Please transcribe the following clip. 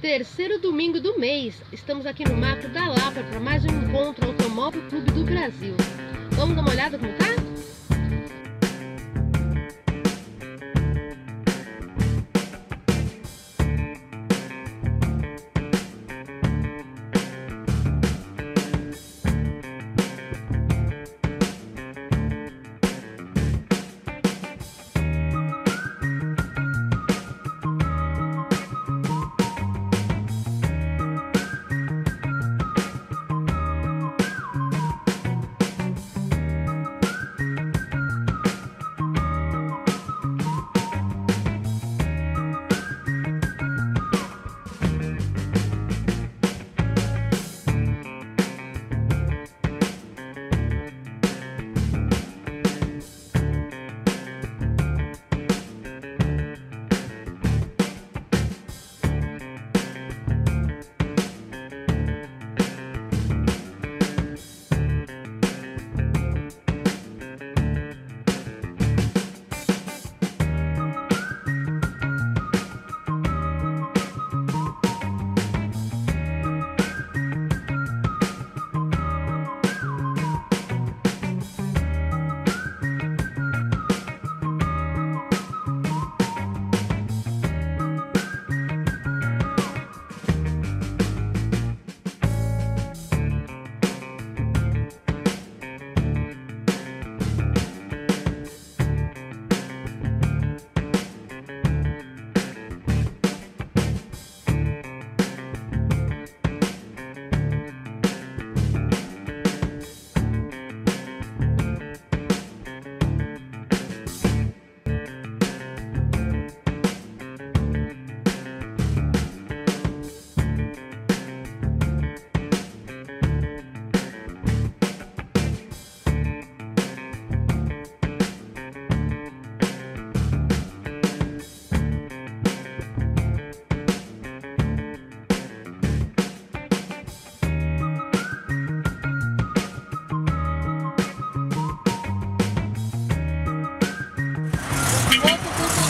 Terceiro domingo do mês, estamos aqui no Mato da Lapa para mais um encontro Automóvel Clube do Brasil. Vamos dar uma olhada como tá? Enquanto o